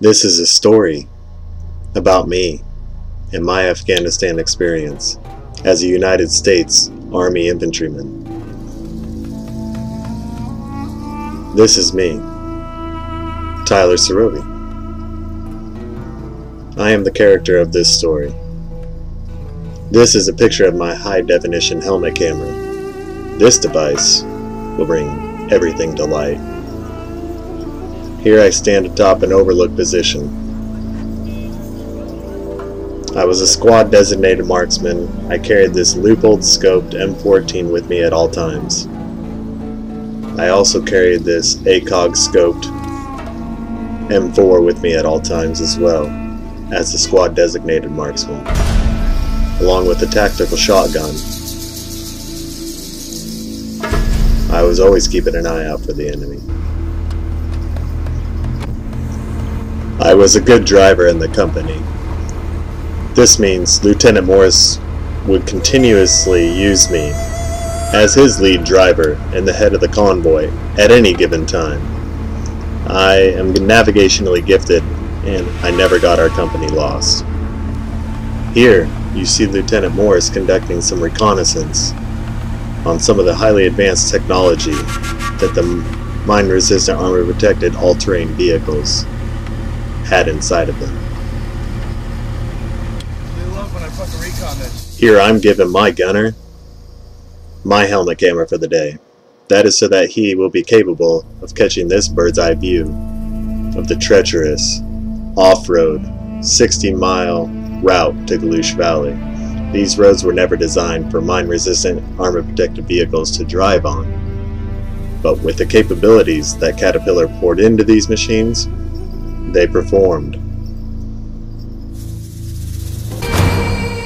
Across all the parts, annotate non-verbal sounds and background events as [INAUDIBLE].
This is a story about me and my Afghanistan experience as a United States Army infantryman. This is me, Tyler Sorobi. I am the character of this story. This is a picture of my high definition helmet camera. This device will bring everything to light. Here I stand atop an overlook position. I was a squad designated marksman. I carried this Leupold scoped M14 with me at all times. I also carried this ACOG scoped M4 with me at all times as well, as the squad designated marksman, along with the tactical shotgun. I was always keeping an eye out for the enemy. I was a good driver in the company. This means Lieutenant Morris would continuously use me as his lead driver and the head of the convoy at any given time. I am navigationally gifted and I never got our company lost. Here, you see Lieutenant Morris conducting some reconnaissance on some of the highly advanced technology that the mine-resistant armor-protected all-terrain vehicles had inside of them. Here I'm giving my gunner my helmet camera for the day. That is so that he will be capable of catching this bird's eye view of the treacherous, off-road, 60-mile route to Galush Valley. These roads were never designed for mine-resistant, armor-protected vehicles to drive on. But with the capabilities that Caterpillar poured into these machines, they performed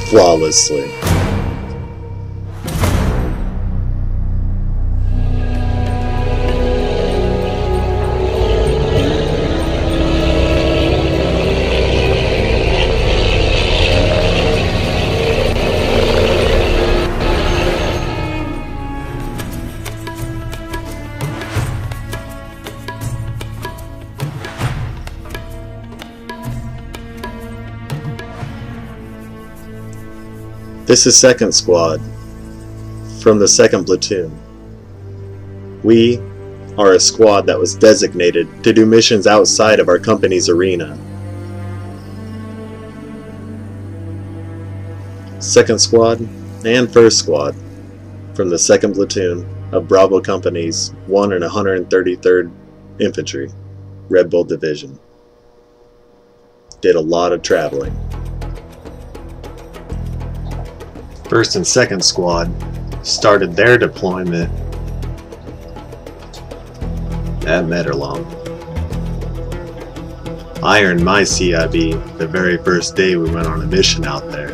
flawlessly. This is 2nd Squad, from the 2nd Platoon. We are a squad that was designated to do missions outside of our company's arena. 2nd Squad and 1st Squad from the 2nd Platoon of Bravo Company's 1 and 133rd Infantry, Red Bull Division. Did a lot of traveling. 1st and 2nd Squad started their deployment at Mehtarlam. I earned my CIB the very first day we went on a mission out there.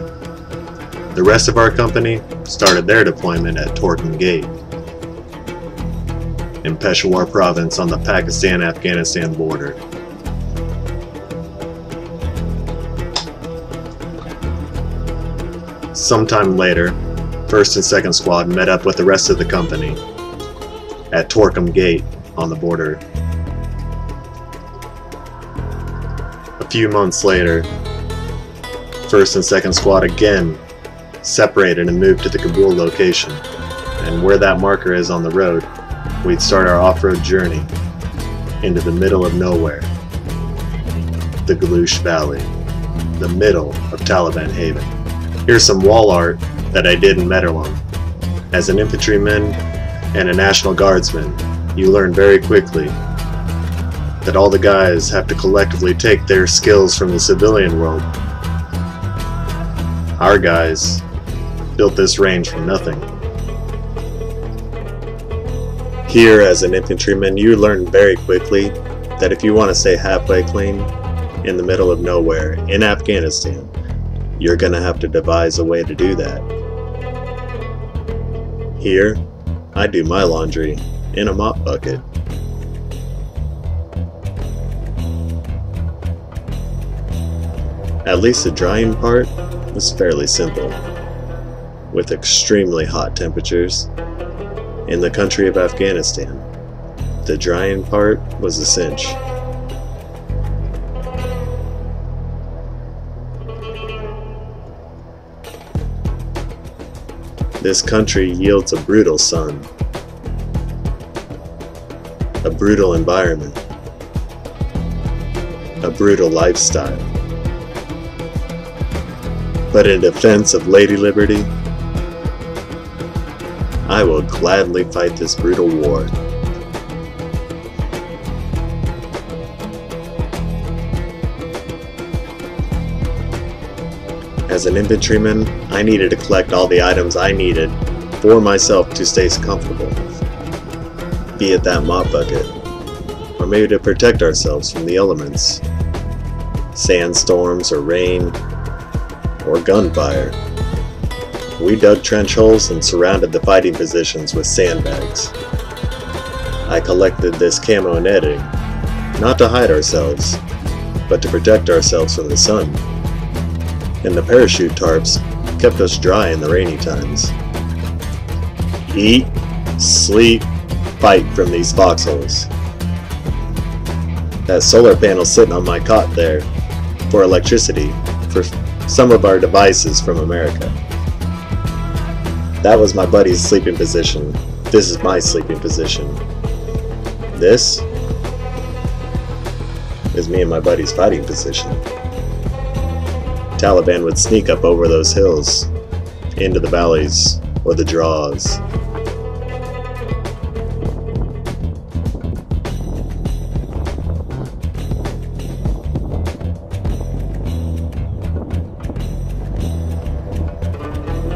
The rest of our company started their deployment at Torkham Gate in Peshawar province on the Pakistan-Afghanistan border. Sometime later, 1st and 2nd Squad met up with the rest of the company at Torkham Gate on the border. A few months later, 1st and 2nd Squad again separated and moved to the Kabul location, and where that marker is on the road, we'd start our off-road journey into the middle of nowhere, the Galush Valley, the middle of Taliban Haven. Here's some wall art that I did in Mehtarlam. As an infantryman and a National Guardsman, you learn very quickly that all the guys have to collectively take their skills from the civilian world. Our guys built this range from nothing. Here, as an infantryman, you learn very quickly that if you want to stay halfway clean in the middle of nowhere in Afghanistan, you're gonna have to devise a way to do that. Here, I do my laundry in a mop bucket. At least the drying part was fairly simple. With extremely hot temperatures in the country of Afghanistan, the drying part was a cinch. This country yields a brutal sun, a brutal environment, a brutal lifestyle. But in defense of Lady Liberty, I will gladly fight this brutal war. As an infantryman, I needed to collect all the items I needed for myself to stay comfortable. Be it that mop bucket, or maybe to protect ourselves from the elements, sandstorms or rain, or gunfire. We dug trench holes and surrounded the fighting positions with sandbags. I collected this camo netting, not to hide ourselves, but to protect ourselves from the sun and the parachute tarps kept us dry in the rainy times. Eat, sleep, fight from these foxholes. That solar panel sitting on my cot there for electricity for some of our devices from America. That was my buddy's sleeping position. This is my sleeping position. This is me and my buddy's fighting position. Taliban would sneak up over those hills, into the valleys or the draws.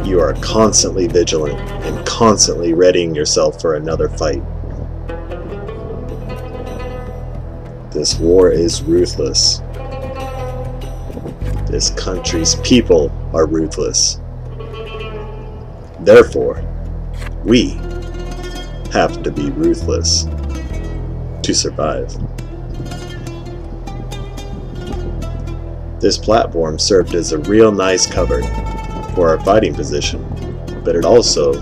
You are constantly vigilant and constantly readying yourself for another fight. This war is ruthless. This country's people are ruthless. Therefore, we have to be ruthless to survive. This platform served as a real nice cover for our fighting position, but it also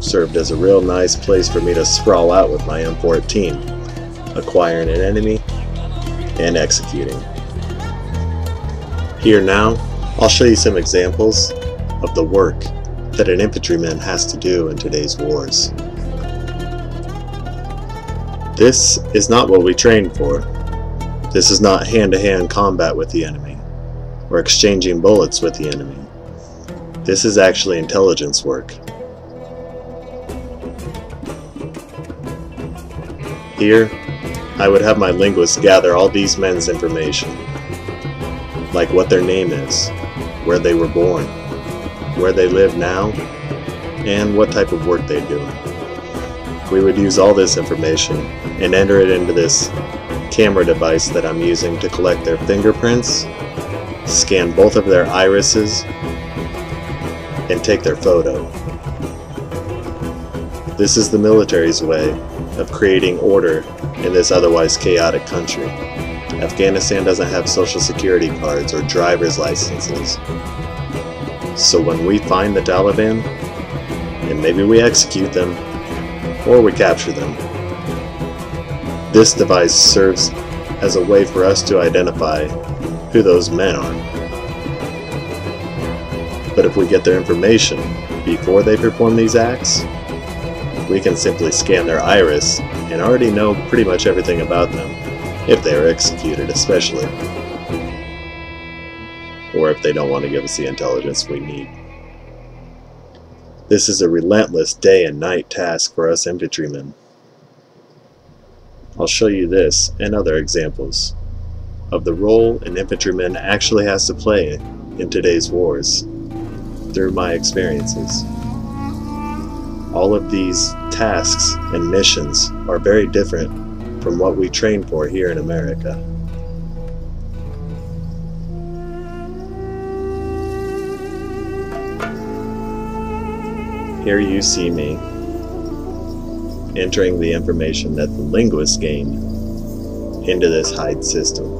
served as a real nice place for me to sprawl out with my M14, acquiring an enemy and executing. Here now, I'll show you some examples of the work that an infantryman has to do in today's wars. This is not what we trained for. This is not hand-to-hand -hand combat with the enemy, or exchanging bullets with the enemy. This is actually intelligence work. Here, I would have my linguists gather all these men's information like what their name is, where they were born, where they live now, and what type of work they do. We would use all this information and enter it into this camera device that I'm using to collect their fingerprints, scan both of their irises, and take their photo. This is the military's way of creating order in this otherwise chaotic country. Afghanistan doesn't have social security cards or driver's licenses. So when we find the Taliban, and maybe we execute them, or we capture them, this device serves as a way for us to identify who those men are. But if we get their information before they perform these acts, we can simply scan their iris and already know pretty much everything about them if they are executed especially. Or if they don't want to give us the intelligence we need. This is a relentless day and night task for us infantrymen. I'll show you this and other examples of the role an infantryman actually has to play in today's wars through my experiences. All of these tasks and missions are very different from what we train for here in America. Here you see me entering the information that the linguist gained into this HIIDE system.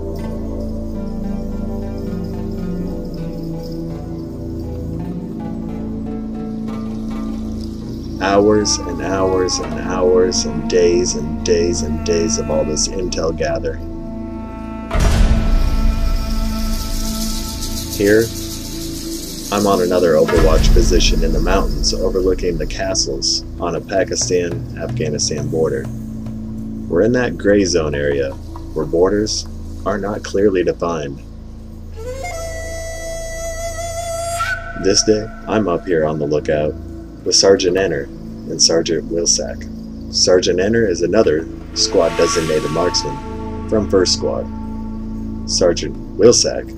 Hours and hours and hours and days and days and days of all this intel gathering. Here, I'm on another overwatch position in the mountains overlooking the castles on a Pakistan-Afghanistan border. We're in that gray zone area where borders are not clearly defined. This day, I'm up here on the lookout with Sergeant Enner and Sergeant Wilsack. Sergeant Enner is another squad designated marksman from 1st Squad. Sergeant Wilsack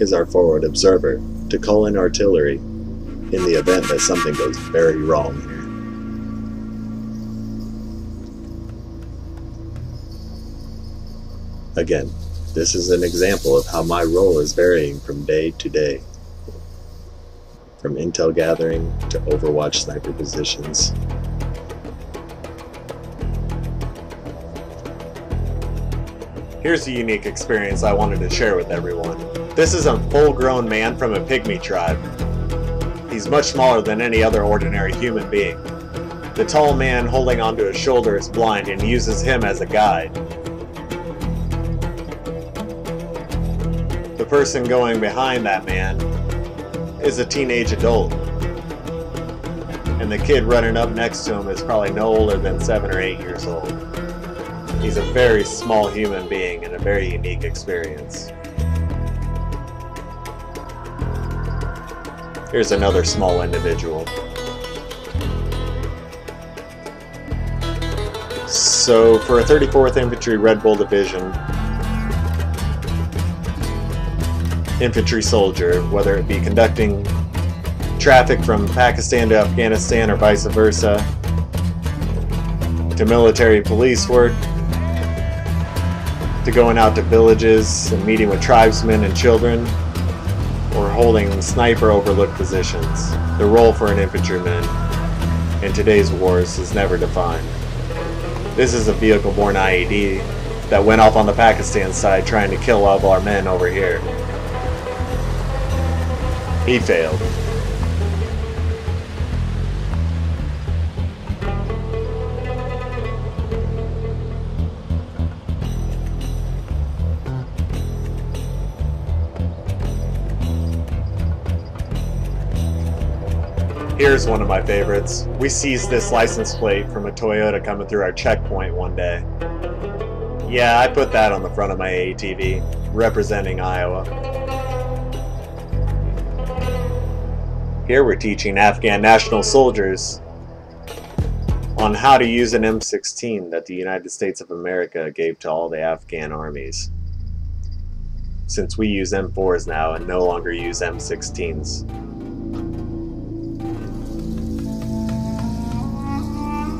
is our forward observer to call in artillery in the event that something goes very wrong here. Again, this is an example of how my role is varying from day to day. From intel gathering to overwatch sniper positions. Here's a unique experience I wanted to share with everyone. This is a full-grown man from a pygmy tribe. He's much smaller than any other ordinary human being. The tall man holding onto his shoulder is blind and uses him as a guide. The person going behind that man is a teenage adult. And the kid running up next to him is probably no older than 7 or 8 years old. He's a very small human being and a very unique experience. Here's another small individual. So for a 34th Infantry Red Bull Division, infantry soldier, whether it be conducting traffic from Pakistan to Afghanistan or vice versa, to military police work, to going out to villages and meeting with tribesmen and children, or holding sniper overlook positions. The role for an infantryman in today's wars is never defined. This is a vehicle-borne IED that went off on the Pakistan side trying to kill all of our men over here. He failed. Here's one of my favorites. We seized this license plate from a Toyota coming through our checkpoint one day. Yeah, I put that on the front of my ATV, representing Iowa. Here we're teaching Afghan national soldiers on how to use an M16 that the United States of America gave to all the Afghan armies. Since we use M4s now and no longer use M16s.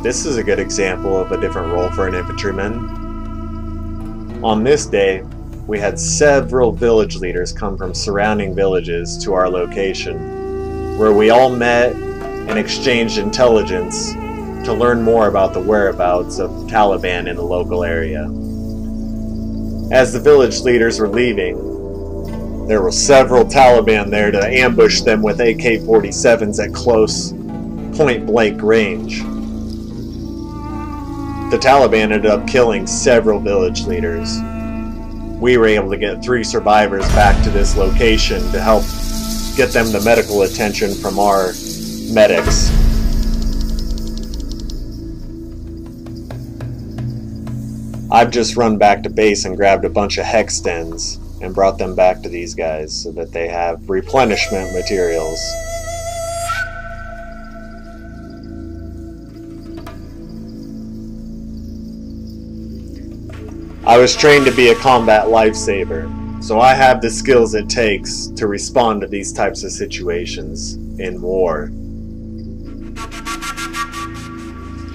This is a good example of a different role for an infantryman. On this day, we had several village leaders come from surrounding villages to our location, where we all met and exchanged intelligence to learn more about the whereabouts of Taliban in the local area. As the village leaders were leaving, there were several Taliban there to ambush them with AK-47s at close, point-blank range. The Taliban ended up killing several village leaders. We were able to get three survivors back to this location to help get them the medical attention from our medics. I've just run back to base and grabbed a bunch of Hextends and brought them back to these guys so that they have replenishment materials. I was trained to be a combat lifesaver, so I have the skills it takes to respond to these types of situations in war.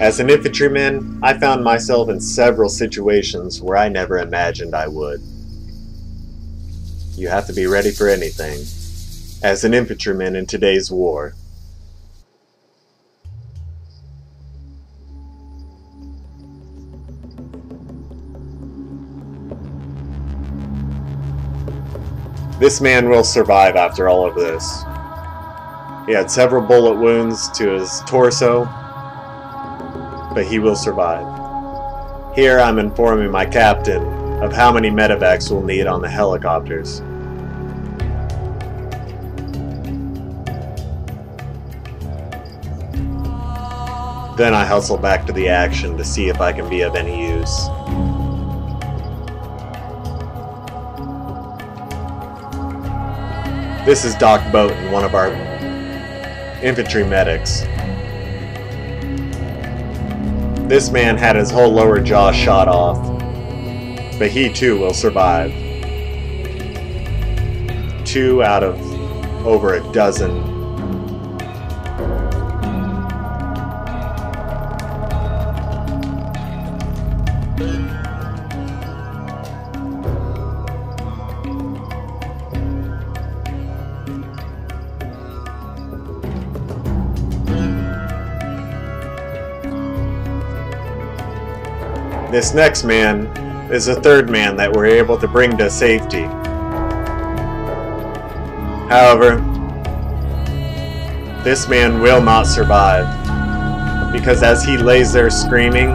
As an infantryman, I found myself in several situations where I never imagined I would. You have to be ready for anything, as an infantryman in today's war. This man will survive after all of this. He had several bullet wounds to his torso, but he will survive. Here I'm informing my captain of how many medevacs we'll need on the helicopters. Then I hustle back to the action to see if I can be of any use. This is Doc Boughton, one of our infantry medics. This man had his whole lower jaw shot off, but he too will survive. Two out of over a dozen This next man is the third man that we're able to bring to safety. However, this man will not survive because as he lays there screaming,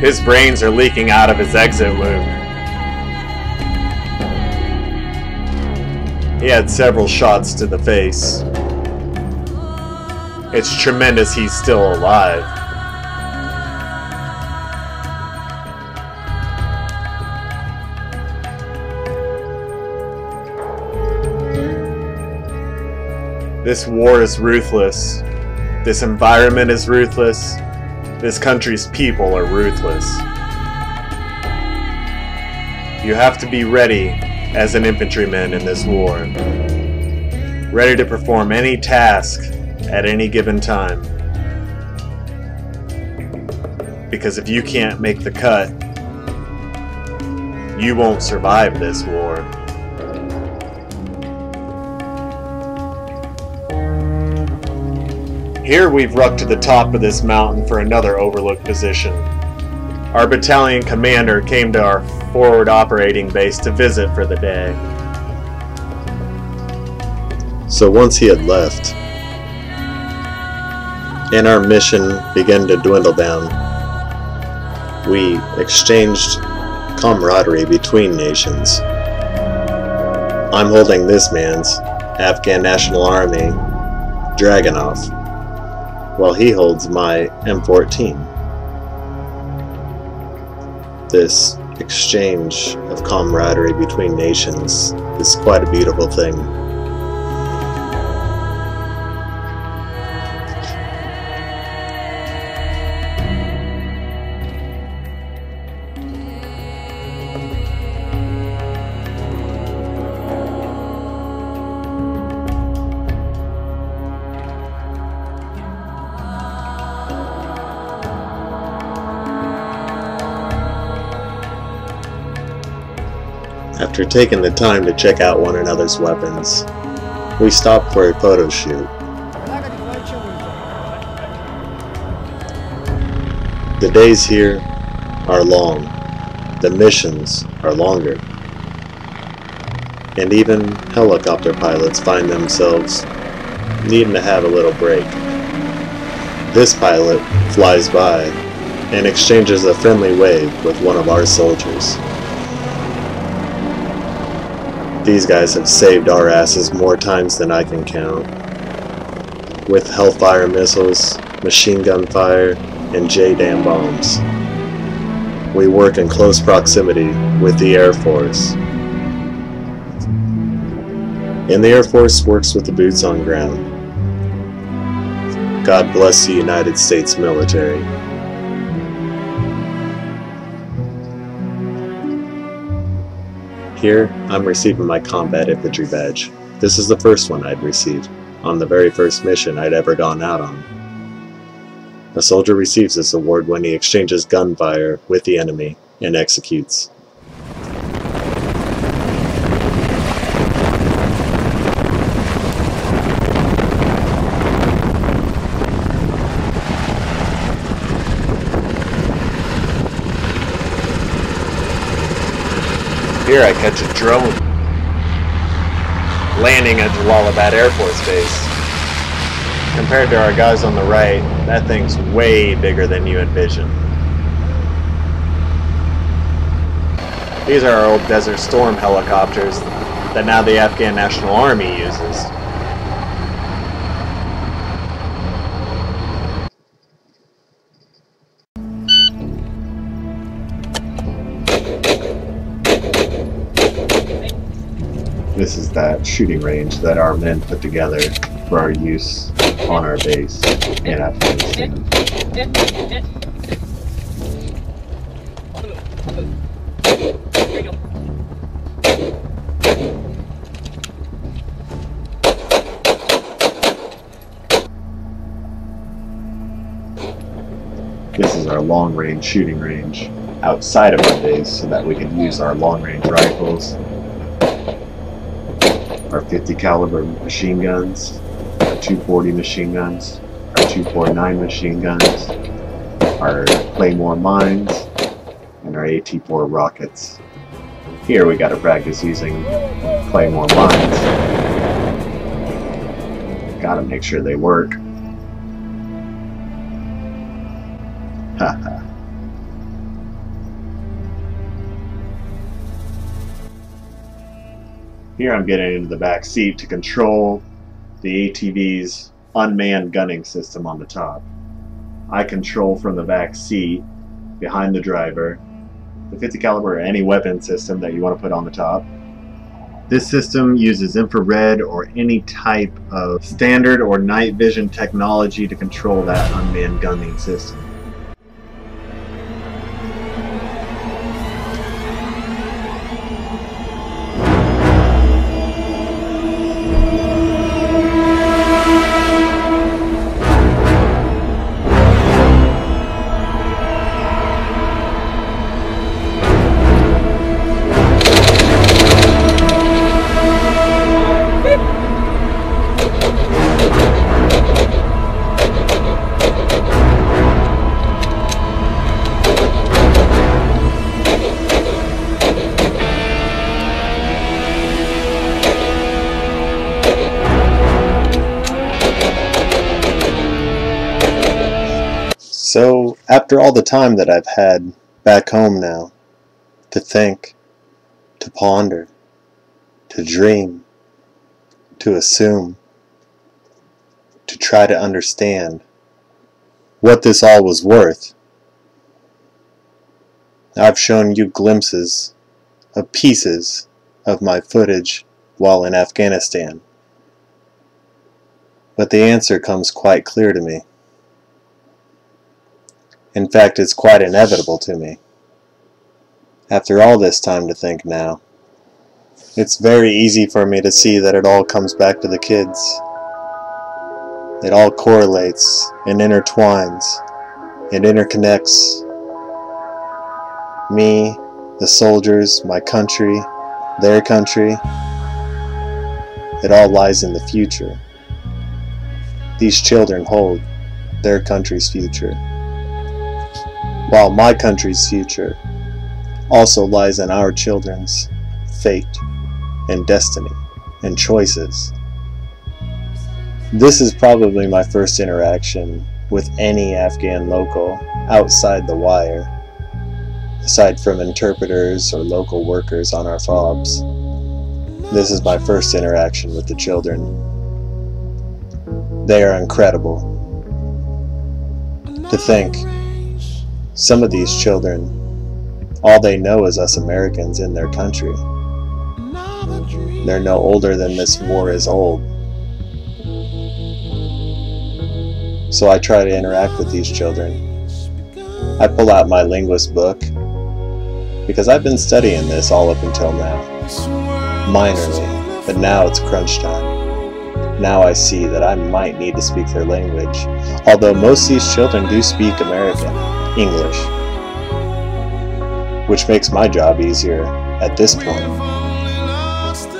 his brains are leaking out of his exit wound. He had several shots to the face. It's tremendous he's still alive. This war is ruthless. This environment is ruthless. This country's people are ruthless. You have to be ready as an infantryman in this war. Ready to perform any task at any given time. Because if you can't make the cut, you won't survive this war. Here we've rucked to the top of this mountain for another overlook position. Our battalion commander came to our forward operating base to visit for the day. So once he had left, and our mission began to dwindle down. We exchanged camaraderie between nations. I'm holding this man's Afghan National Army Dragunov, while he holds my M14. This exchange of camaraderie between nations is quite a beautiful thing. After taking the time to check out one another's weapons, we stopped for a photo shoot. The days here are long, the missions are longer, and even helicopter pilots find themselves needing to have a little break. This pilot flies by and exchanges a friendly wave with one of our soldiers. These guys have saved our asses more times than I can count. With Hellfire missiles, machine gun fire, and JDAM bombs. We work in close proximity with the Air Force. And the Air Force works with the boots on ground. God bless the United States military. Here, I'm receiving my Combat Infantry Badge. This is the first one I'd received, on the very first mission I'd ever gone out on. A soldier receives this award when he exchanges gunfire with the enemy and executes. Here I catch a drone. Landing at Jalalabad Air Force Base. Compared to our guys on the right, that thing's way bigger than you envision. These are our old Desert Storm helicopters that now the Afghan National Army uses. This is that shooting range that our men put together for our use on our base in Afghanistan. This is our long range shooting range outside of our base so that we can use our long range rifles, our 50 caliber machine guns, our 240 machine guns, our 249 machine guns, our Claymore mines, and our AT-4 rockets. Here we gotta practice using Claymore mines. Gotta make sure they work. Here I'm getting into the back seat to control the ATV's unmanned gunning system on the top. I control from the back seat, behind the driver, the 50 caliber or any weapon system that you want to put on the top. This system uses infrared or any type of standard or night vision technology to control that unmanned gunning system. After all the time that I've had back home now, to think, to ponder, to dream, to assume, to try to understand what this all was worth, I've shown you glimpses of pieces of my footage while in Afghanistan. But the answer comes quite clear to me. In fact, it's quite inevitable to me. After all this time to think now, it's very easy for me to see that it all comes back to the kids. It all correlates and intertwines and interconnects. Me, the soldiers, my country, their country, it all lies in the future. These children hold their country's future while my country's future also lies in our children's fate and destiny and choices. This is probably my first interaction with any Afghan local outside the wire, aside from interpreters or local workers on our fobs. This is my first interaction with the children. They are incredible. To think some of these children, all they know is us Americans in their country. They're no older than this war is old. So I try to interact with these children. I pull out my linguist book because I've been studying this all up until now. Minorly, but now it's crunch time. Now I see that I might need to speak their language, although most of these children do speak American. English, which makes my job easier at this point.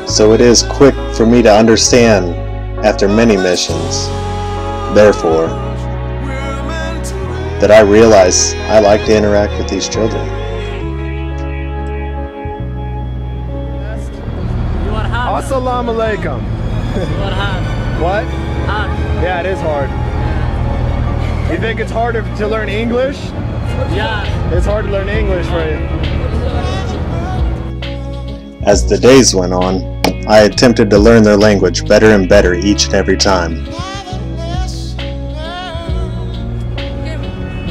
So it is quick for me to understand after many missions, therefore, that I realize I like to interact with these children. Assalamu alaikum. [LAUGHS] what? Yeah, it is hard. You think it's harder to learn English? Yeah. It's hard to learn English for you. As the days went on, I attempted to learn their language better and better each and every time.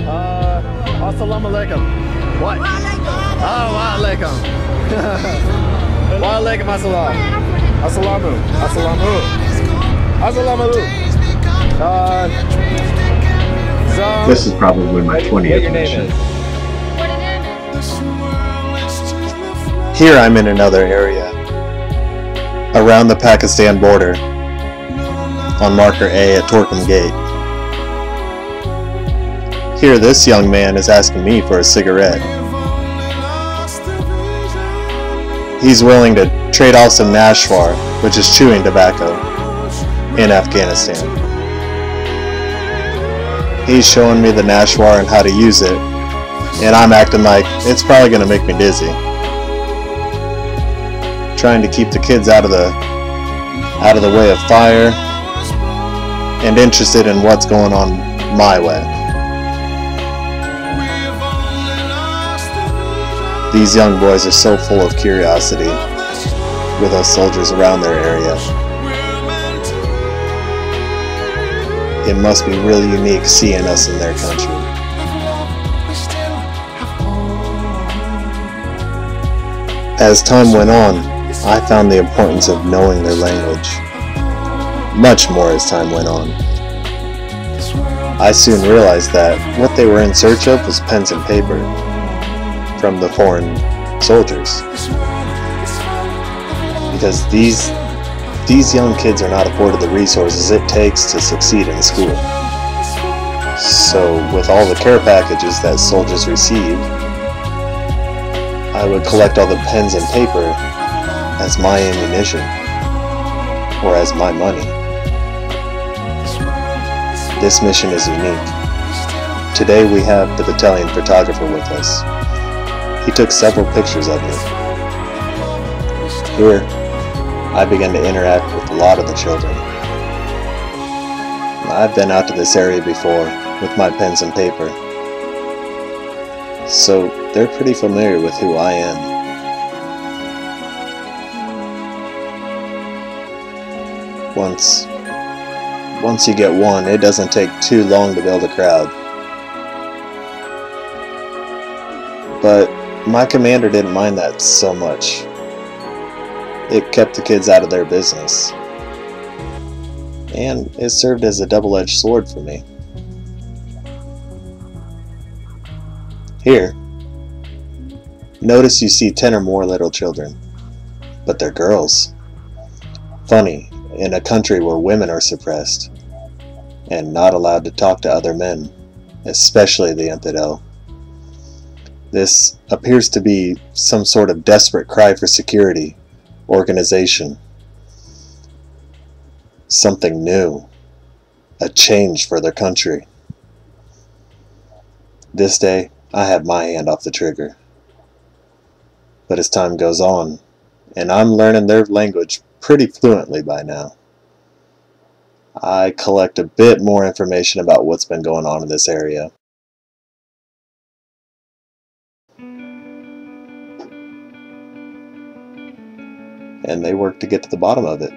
Uh, assalamu alaikum. What? Oh, wa alaikum. [LAUGHS] wa alaikum assalam. Assalamu. Assalamu. Assalamu. Uh, this is probably my 20th mission. Here I'm in another area, around the Pakistan border, on marker A at Torkham Gate. Here this young man is asking me for a cigarette. He's willing to trade off some Nashwar, which is chewing tobacco, in Afghanistan. He's showing me the Nashwar and how to use it, and I'm acting like it's probably going to make me dizzy trying to keep the kids out of the out of the way of fire and interested in what's going on my way. These young boys are so full of curiosity with us soldiers around their area. It must be really unique seeing us in their country. As time went on, I found the importance of knowing their language, much more as time went on. I soon realized that what they were in search of was pens and paper from the foreign soldiers. Because these these young kids are not afforded the resources it takes to succeed in school. So with all the care packages that soldiers receive, I would collect all the pens and paper as my ammunition or as my money. This mission is unique. Today we have the battalion photographer with us. He took several pictures of me. Here, I began to interact with a lot of the children. I've been out to this area before with my pens and paper, so they're pretty familiar with who I am. Once once you get one, it doesn't take too long to build a crowd. But my commander didn't mind that so much. It kept the kids out of their business. And it served as a double-edged sword for me. Here, notice you see 10 or more little children, but they're girls. Funny, in a country where women are suppressed and not allowed to talk to other men, especially the infidel. This appears to be some sort of desperate cry for security, organization, something new, a change for their country. This day, I have my hand off the trigger. But as time goes on, and I'm learning their language pretty fluently by now. I collect a bit more information about what's been going on in this area. And they work to get to the bottom of it.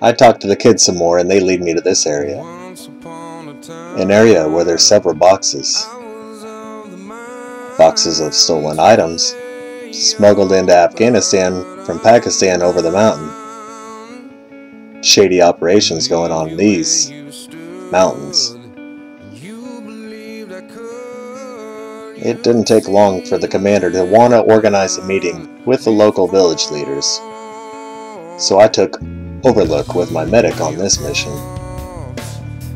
I talk to the kids some more and they lead me to this area. An area where there's several boxes boxes of stolen items smuggled into Afghanistan from Pakistan over the mountain. Shady operations going on in these mountains. It didn't take long for the commander to want to organize a meeting with the local village leaders. So I took Overlook with my medic on this mission.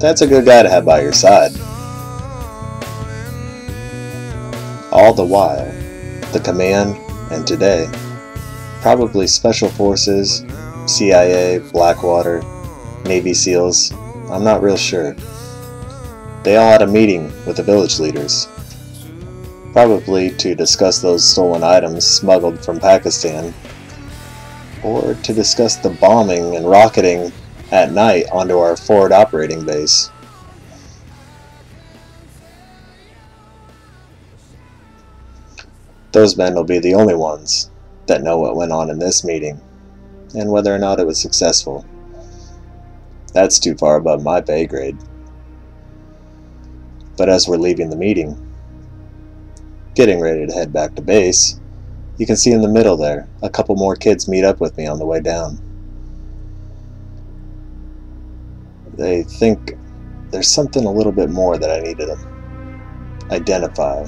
That's a good guy to have by your side. All the while, the command, and today, probably Special Forces, CIA, Blackwater, Navy SEALs, I'm not real sure. They all had a meeting with the village leaders, probably to discuss those stolen items smuggled from Pakistan, or to discuss the bombing and rocketing at night onto our forward operating base. Those men will be the only ones that know what went on in this meeting, and whether or not it was successful. That's too far above my pay grade. But as we're leaving the meeting, getting ready to head back to base. You can see in the middle there, a couple more kids meet up with me on the way down. They think there's something a little bit more that I need to identify.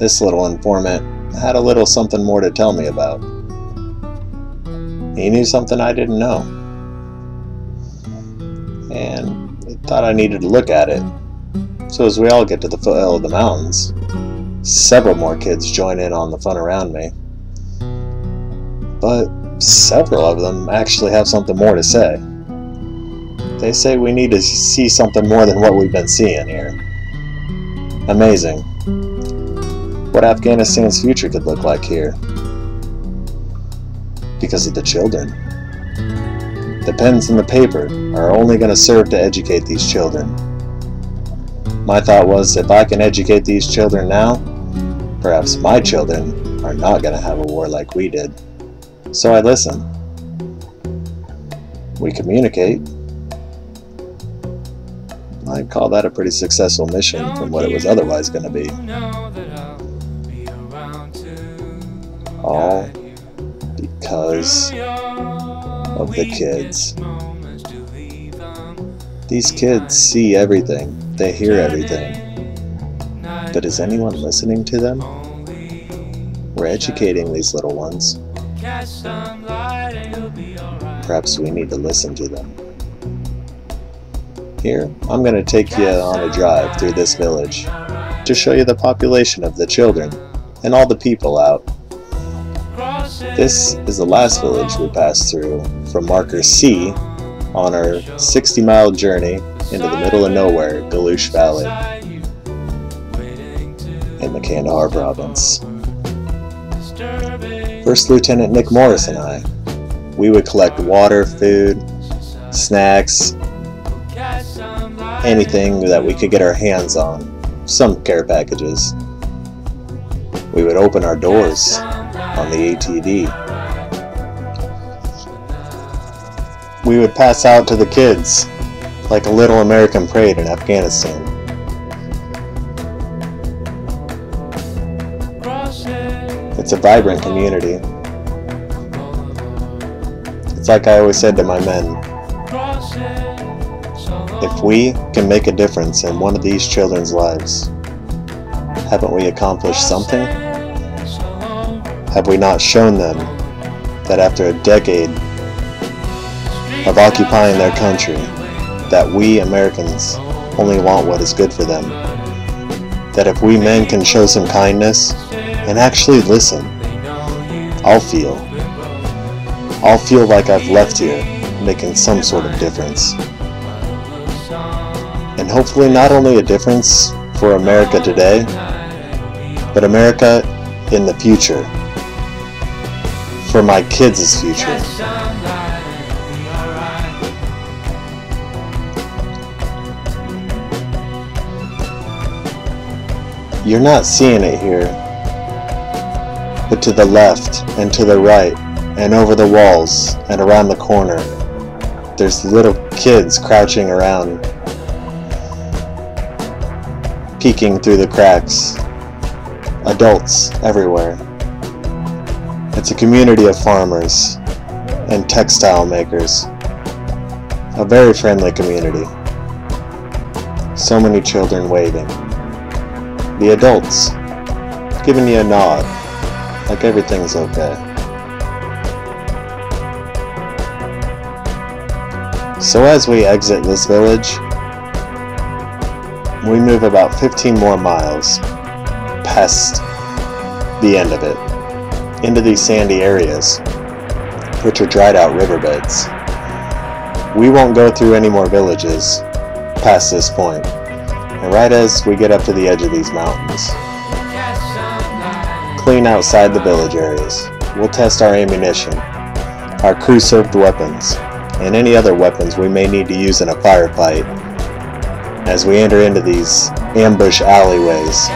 This little informant had a little something more to tell me about. He knew something I didn't know. And thought I needed to look at it. So as we all get to the foothill of the mountains, several more kids join in on the fun around me. But several of them actually have something more to say. They say we need to see something more than what we've been seeing here. Amazing. What Afghanistan's future could look like here. Because of the children. The pens and the paper are only going to serve to educate these children. My thought was if I can educate these children now, perhaps my children are not going to have a war like we did. So I listen. We communicate. I'd call that a pretty successful mission from what it was otherwise going to be. All because of the kids. These kids see everything, they hear everything. But is anyone listening to them? We're educating these little ones. Perhaps we need to listen to them. Here, I'm going to take you on a drive through this village to show you the population of the children and all the people out. This is the last village we passed through from marker C on our 60 mile journey into the middle of nowhere, Galush Valley in the Kandahar province. First Lieutenant Nick Morris and I, we would collect water, food, snacks, anything that we could get our hands on, some care packages. We would open our doors on the ATV. We would pass out to the kids like a little American parade in Afghanistan. It's a vibrant community. It's like I always said to my men, if we can make a difference in one of these children's lives, haven't we accomplished something? Have we not shown them that after a decade of occupying their country, that we Americans only want what is good for them? That if we men can show some kindness and actually listen, I'll feel. I'll feel like I've left here making some sort of difference and hopefully not only a difference for America today, but America in the future, for my kids' future. You're not seeing it here, but to the left and to the right and over the walls and around the corner, there's little kids crouching around peeking through the cracks. Adults everywhere. It's a community of farmers and textile makers. A very friendly community. So many children waving. The adults giving you a nod, like everything's okay. So as we exit this village, we move about 15 more miles past the end of it into these sandy areas, which are dried out riverbeds. We won't go through any more villages past this point, and right as we get up to the edge of these mountains, clean outside the village areas, we'll test our ammunition, our crew-served weapons, and any other weapons we may need to use in a firefight as we enter into these ambush alleyways.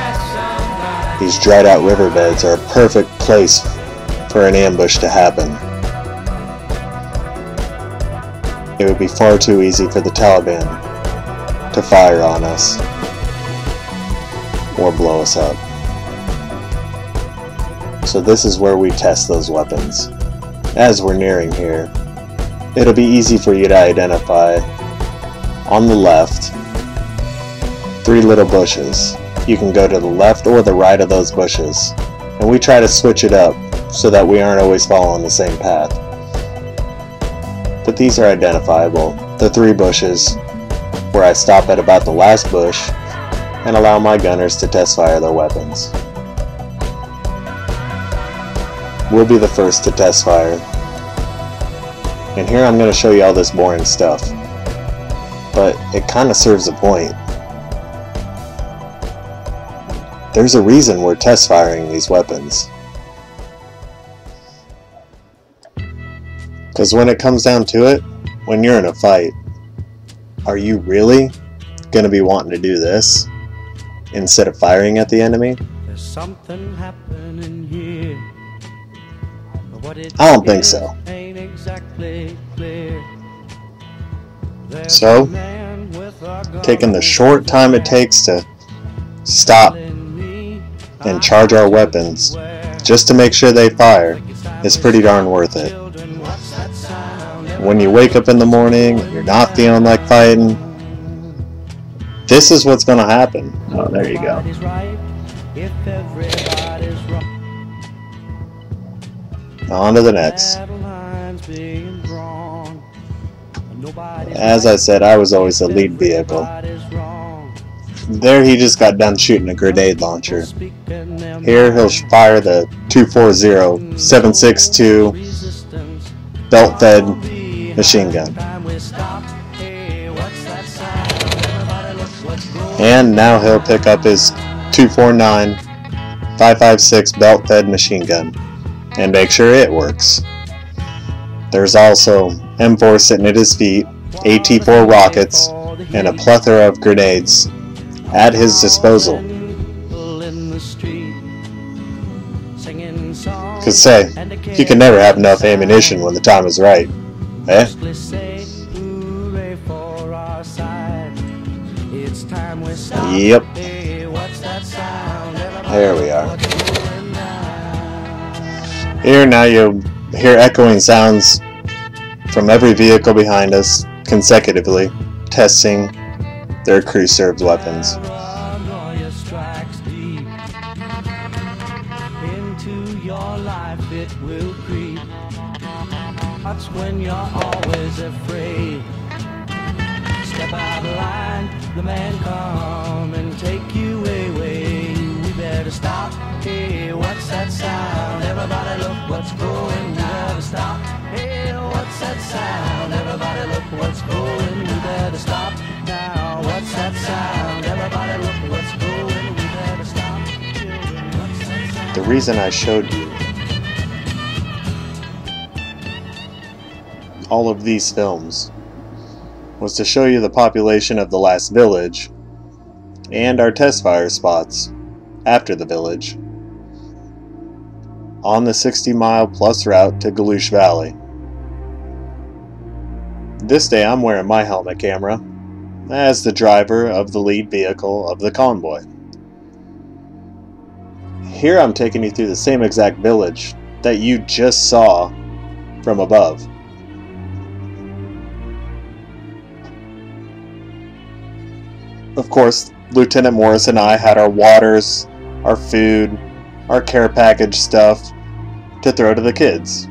These dried out riverbeds are a perfect place for an ambush to happen. It would be far too easy for the Taliban to fire on us or blow us up. So this is where we test those weapons. As we're nearing here, it'll be easy for you to identify on the left three little bushes. You can go to the left or the right of those bushes. And we try to switch it up so that we aren't always following the same path. But these are identifiable. The three bushes, where I stop at about the last bush and allow my gunners to test fire their weapons. We'll be the first to test fire. And here I'm going to show you all this boring stuff. But it kind of serves a point. There's a reason we're test firing these weapons. Because when it comes down to it, when you're in a fight, are you really going to be wanting to do this instead of firing at the enemy? There's something happening here. I don't think so. Exactly so, taking the short time it takes to stop and charge our weapons just to make sure they fire is pretty darn worth it. When you wake up in the morning and you're not feeling like fighting, this is what's going to happen. Oh, there you go. On to the next. As I said, I was always the lead vehicle. There he just got done shooting a grenade launcher. Here he'll fire the 240 762 belt-fed machine gun. And now he'll pick up his 249 556 belt-fed machine gun and make sure it works. There's also M4 sitting at his feet, AT4 rockets, and a plethora of grenades at his disposal. Cause say, you can never have enough ammunition when the time is right. Eh? Yep. There we are. Here now you hear echoing sounds from every vehicle behind us consecutively, testing their crew served weapons. Stop. Hey, what's that sound? Everybody look what's going. We better stop now. What's that sound? Everybody look what's going. We better stop. The reason I showed you all of these films was to show you the population of the last village and our test fire spots after the village on the 60 mile plus route to Galush Valley. This day I'm wearing my helmet camera as the driver of the lead vehicle of the convoy. Here I'm taking you through the same exact village that you just saw from above. Of course, Lieutenant Morris and I had our waters, our food, our care package stuff to throw to the kids.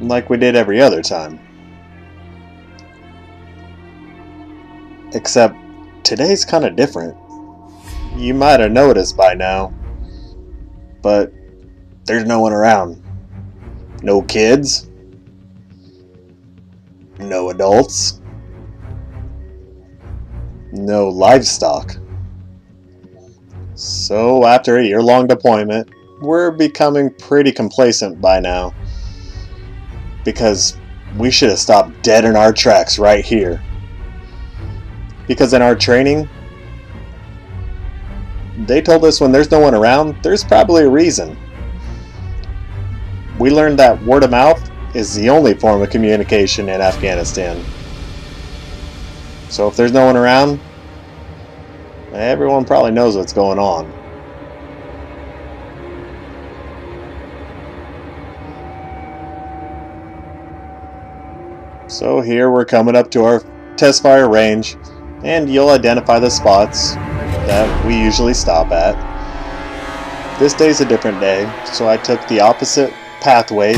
Like we did every other time. Except today's kind of different. You might have noticed by now. But there's no one around. No kids. No adults no livestock. So, after a year long deployment, we're becoming pretty complacent by now. Because we should have stopped dead in our tracks right here. Because in our training, they told us when there's no one around, there's probably a reason. We learned that word of mouth is the only form of communication in Afghanistan. So if there's no one around, Everyone probably knows what's going on. So here we're coming up to our test fire range and you'll identify the spots that we usually stop at. This day's a different day, so I took the opposite pathway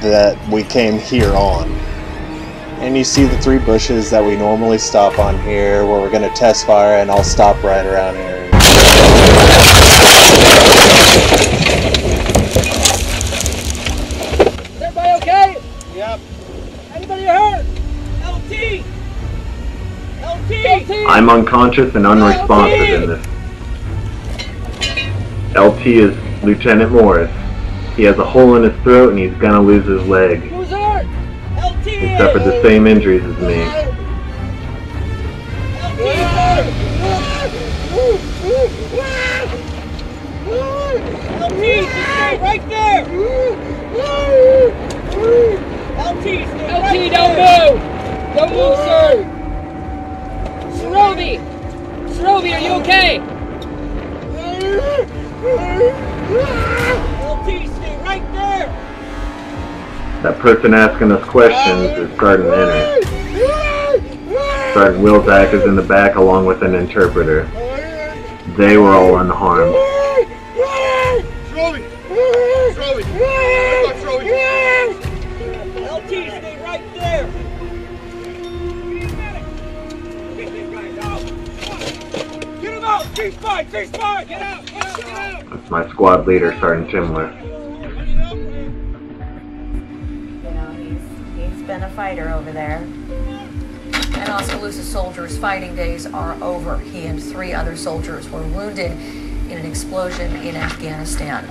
that we came here on. And you see the three bushes that we normally stop on here where we're going to test fire and I'll stop right around here. Is everybody okay? Yep. Anybody hurt? LT! LT! I'm unconscious and unresponsive in this. LT is Lieutenant Morris. He has a hole in his throat and he's gonna lose his leg. Who's! He suffered the same injuries as me. LT is hurt! LT, just stay right there! LT, stay LT, right don't there! move! Don't move, sir! That person asking us questions is Sergeant Ennis. Sergeant Wilczak is in the back along with an interpreter. They were all unharmed. LT, stay right there! Get him out! Ceasefire! Ceasefire! Get out! Get out! Get out! That's my squad leader, Sergeant Timler. Been a fighter over there. And Oskaloosa soldiers' fighting days are over. He and three other soldiers were wounded in an explosion in Afghanistan.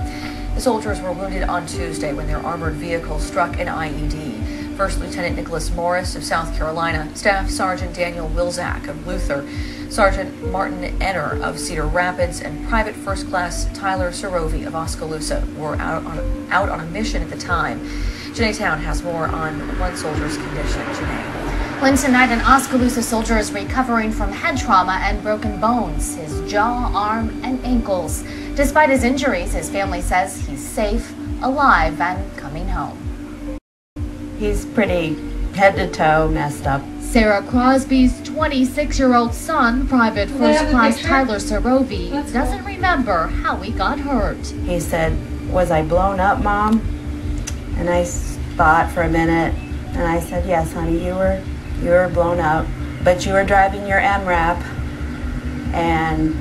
The soldiers were wounded on Tuesday when their armored vehicle struck an IED. First Lieutenant Nicholas Morris of South Carolina, Staff Sergeant Daniel Wilczak of Luther, Sergeant Martin Enner of Cedar Rapids, and Private First Class Tyler Sarovi of Oskaloosa were out on, out on a mission at the time. Janae Town has more on one soldier's condition. Janae. Lynn, tonight an Oskaloosa soldier is recovering from head trauma and broken bones, his jaw, arm, and ankles. Despite his injuries, his family says he's safe, alive, and coming home. He's pretty head to toe messed up. Sarah Crosby's 26 year old son, Private First Class Tyler Sarovi, doesn't remember how he got hurt. He said, "Was I blown up, mom?" And I thought for a minute, and I said, "Yes, honey, you were you were blown up, but you were driving your MRAP." And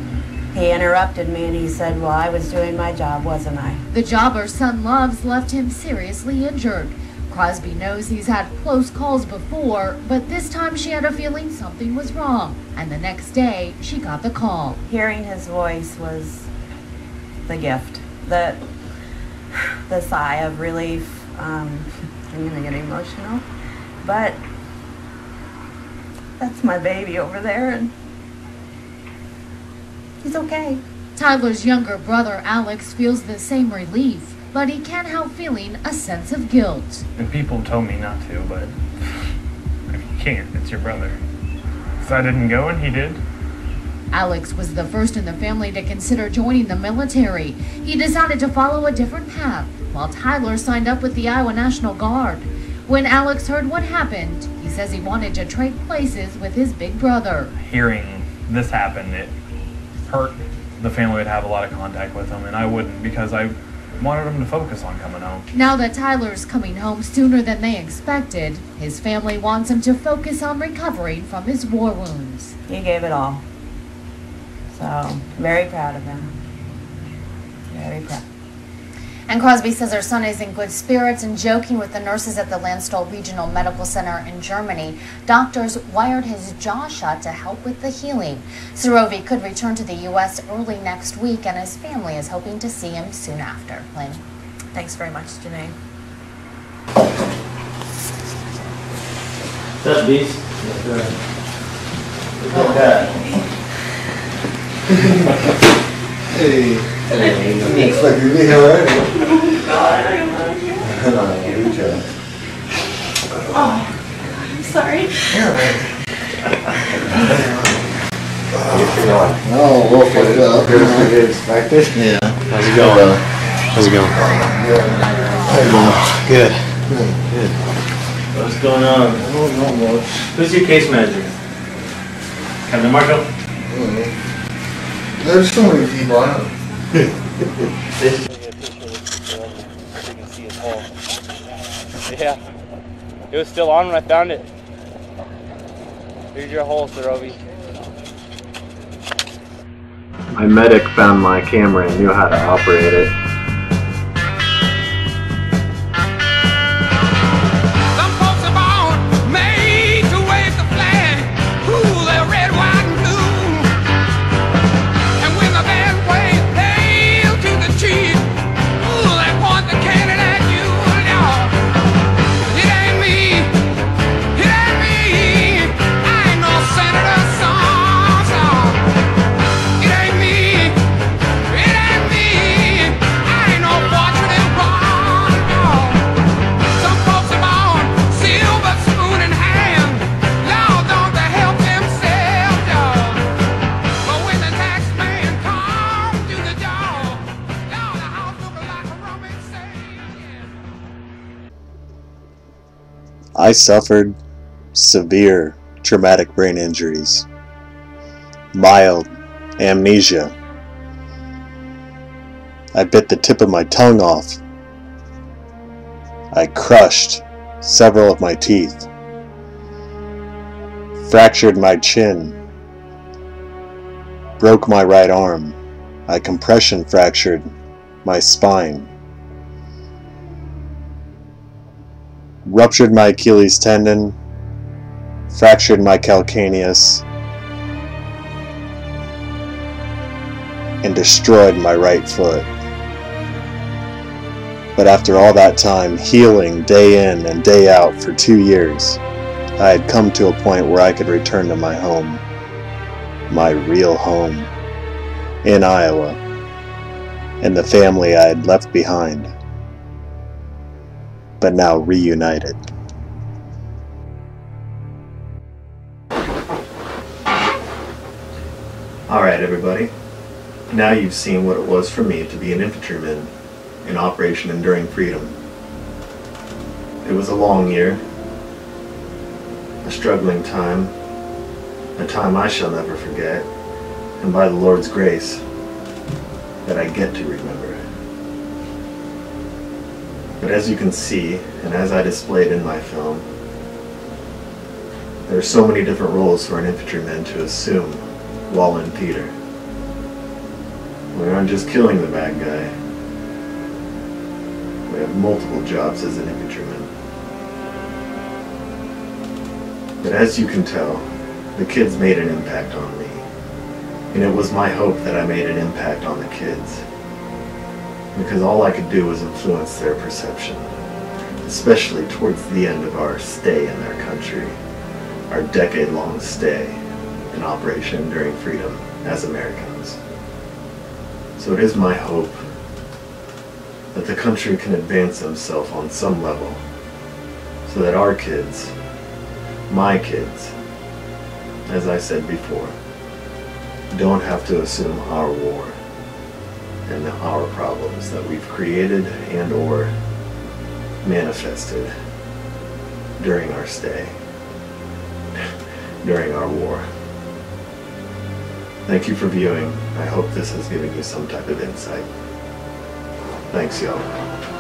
he interrupted me and he said, "Well, I was doing my job, wasn't I?" The job her son loves left him seriously injured. Crosby knows he's had close calls before, but this time she had a feeling something was wrong. And the next day, she got the call. hearing his voice was the gift. The the sigh of relief. Um, I'm gonna get emotional, but that's my baby over there, and he's okay. Tyler's younger brother, Alex, feels the same relief, but he can't help feeling a sense of guilt. And people told me not to, but you can't. It's your brother. So I didn't go, and he did. Alex was the first in the family to consider joining the military. He decided to follow a different path, while Tyler signed up with the Iowa National Guard. When Alex heard what happened, he says he wanted to trade places with his big brother. Hearing this happen, it hurt. The family would have a lot of contact with him, and I wouldn't because I wanted him to focus on coming home. Now that Tyler's coming home sooner than they expected, his family wants him to focus on recovering from his war wounds. He gave it all. So very proud of him. Very proud. And Crosby says her son is in good spirits and joking with the nurses at the Landstuhl Regional Medical Center in Germany. Doctors wired his jaw shut to help with the healing. Sarovi could return to the U.S. early next week, and his family is hoping to see him soon after. Lynn. Thanks very much, Janae. What's up, Beast? Look at that. Hey. Hey. Looks like you're me already. Good job. I'm sorry. Oh, we'll fuck it up. Good as we did expected. Yeah. How's it going? How's it going? How you doing? Good. Good. What's going on? I don't know much. Who's your case manager? Captain Marco? I don't know. There's so many people. I don't. Yeah. [LAUGHS] It was still on when I found it. Here's your hole, Sarovi. My medic found my camera and knew how to operate it. I suffered severe traumatic brain injuries, mild amnesia. I bit the tip of my tongue off. I crushed several of my teeth, fractured my chin, broke my right arm. I compression fractured my spine. Ruptured my Achilles tendon, fractured my calcaneus, and destroyed my right foot. But after all that time, healing day in and day out for two years, I had come to a point where I could return to my home, my real home, in Iowa, and the family I had left behind but now reunited. Alright, everybody. Now you've seen what it was for me to be an infantryman in Operation Enduring Freedom. It was a long year, a struggling time, a time I shall never forget, and by the Lord's grace, that I get to remember. But as you can see, and as I displayed in my film, there are so many different roles for an infantryman to assume while in theater. We aren't just killing the bad guy. We have multiple jobs as an infantryman. But as you can tell, the kids made an impact on me. And it was my hope that I made an impact on the kids because all I could do was influence their perception, especially towards the end of our stay in their country, our decade-long stay in Operation Enduring Freedom as Americans. So it is my hope that the country can advance themselves on some level so that our kids, my kids, as I said before, don't have to assume our war and our problems that we've created and or manifested during our stay, during our war. Thank you for viewing. I hope this has given you some type of insight. Thanks, y'all.